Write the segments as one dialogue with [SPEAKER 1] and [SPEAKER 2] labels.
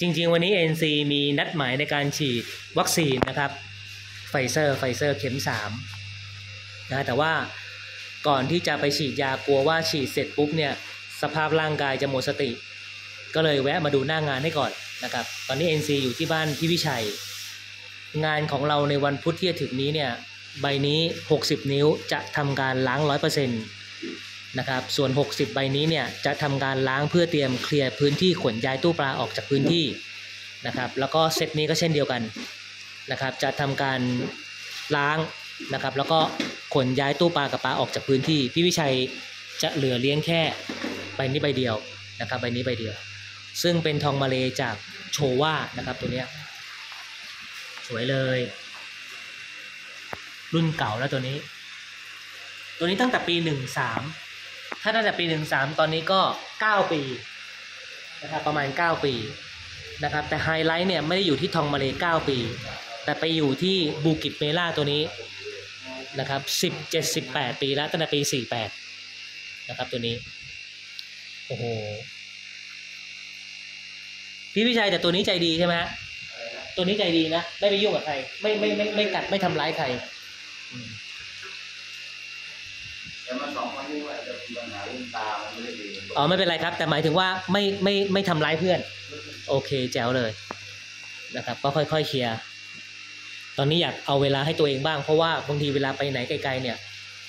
[SPEAKER 1] จริง ๆ วันนี้ NC มีนัดหมายในการฉีดวัคซีนนะครับไฟเซอร์ไฟเซอร์เข็ม3นะแต่ว่าก่อนที่จะไปฉีดยากลัวว่าฉีดเสร็จปุ๊บเนี่ยสภาพร่างกายจะหมดสติ ก็เลยแวะมาดูหน้างานให้ก่อนนะครับตอนนี้ NC อยู่ที่บ้านพี่วิชัย งานของเราในวันพุธที่จะถึงนี้เนี่ยใบนี้ 60 นิ้วจะทำการล้าง 100% นะครับ ส่วน 60 ใบนี้เนี่ยจะทำการล้างเพื่อเตรียมเคลียร์พื้นที่ขนย้ายตู้ปลาออกจากพื้นที่นะครับ แล้วก็เซตนี้ก็เช่นเดียวกันนะครับ จะทำการล้างนะครับ แล้วก็ขนย้ายตู้ปลากับปลาออกจากพื้นที่ พี่วิชัยจะเหลือเลี้ยงแค่ใบนี้ใบเดียวนะครับใบนี้ใบเดียว ซึ่งเป็นทองมาเลจากโชว่านะครับตัวเนี้ยสวยเลย รุ่นเก่าแล้วตัวนี้ ตัวนี้ตั้งแต่ปีหนึ่งสาม ถ้าตั้งแต่ปีหนึ่งสามตอนนี้ก็เก้าปีนะครับประมาณเก้าปีนะครับแต่ไฮไลท์เนี่ยไม่ได้อยู่ที่ทองมาเลเก้าปี แต่ไปอยู่ที่บูกิตเมล่าตัวนี้นะครับสิบเจ็ดสิบแปดปีแล้วตั้งแต่ปีสี่แปดนะครับตัวนี้โอ้โหพี่วิชัยแต่ตัวนี้ใจดีใช่ไหมฮะตัวนี้ใจดีนะ ไม่ไปยุ่งกับใคร ไม่ไม่ไม่ไม่กัดไม่ทำร้ายใคร
[SPEAKER 2] แต่มันสองคนนี้ว่าจะมีปัญหาเรื่องตามันไม่ได้ดี
[SPEAKER 1] อ๋อไม่เป็นไรครับ แต่หมายถึงว่าไม่ไม่ไม่ทำร้ายเพื่อน โอเคแจ๋วเลยนะครับ ก็ค่อยๆเคลียร์ตอนนี้อยากเอาเวลาให้ตัวเองบ้างเพราะว่าบางทีเวลาไปไหนไกลๆเนี่ย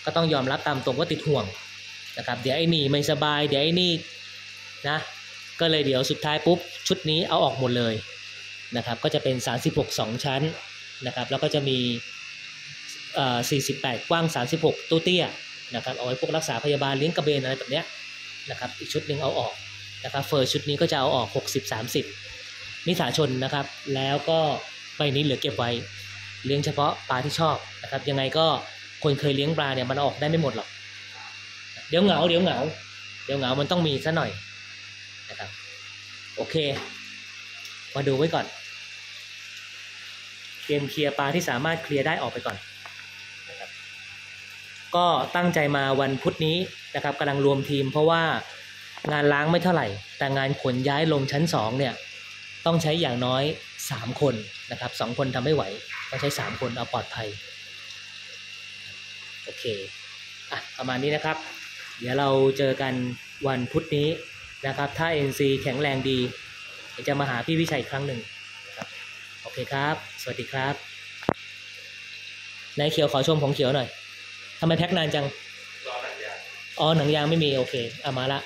[SPEAKER 1] ก็ต้องยอมรับตามตรงว่าติดห่วงนะครับ เดี๋ยวไอ้นี่ไม่สบายเดี๋ยวไอ้นี่นะ ก็เลยเดี๋ยวสุดท้ายปุ๊บชุดนี้เอาออกหมดเลยนะครับ ก็จะเป็น 36 2 ชั้นนะครับ แล้วก็จะมีเอ่อ48 กว้าง 36 ตู้เตี้ย นะครับเอาไว้พวกรักษาพยาบาลเลี้ยงกระเบนอะไรแบบเนี้ยนะครับอีกชุดหนึ่งเอาออกนะครับเฟอร์ชุดนี้ก็จะเอาออก 60 30 นิสาชนนะครับ แล้วก็ใบนี้เหลือเก็บไว้เลี้ยงเฉพาะปลาที่ชอบนะครับ ยังไงก็คนเคยเลี้ยงปลาเนี่ยมันออกได้ไม่หมดหรอกเดี๋ยวเหงาเดี๋ยวเหงา เดี๋ยวเหงามันต้องมีซะหน่อยนะครับโอเค มาดูไว้ก่อนเตรียมเคลียร์ปลาที่สามารถเคลียร์ได้ออกไปก่อน ก็ตั้งใจมาวันพุธนี้นะครับกำลังรวมทีม เพราะว่างานล้างไม่เท่าไหร่ แต่งานขนย้ายลงชั้นสองเนี่ยต้องใช้อย่างน้อยสามคนนะครับสองคนทำไม่ไหวต้องใช้สามคนเอาปลอดภัยโอเคอะประมาณนี้นะครับ เดี๋ยวเราเจอกันวันพุธนี้นะครับ ถ้า NC แข็งแรงดีเดี๋ยวจะมาหาพี่วิชัยอีกครั้งหนึ่งครับโอเคครับ สวัสดีครับนายเขียวขอชมของเขียวหน่อย ทำไมแพ็คนานจัง อ๋อหนังยางไม่มีโอเคเอามาละ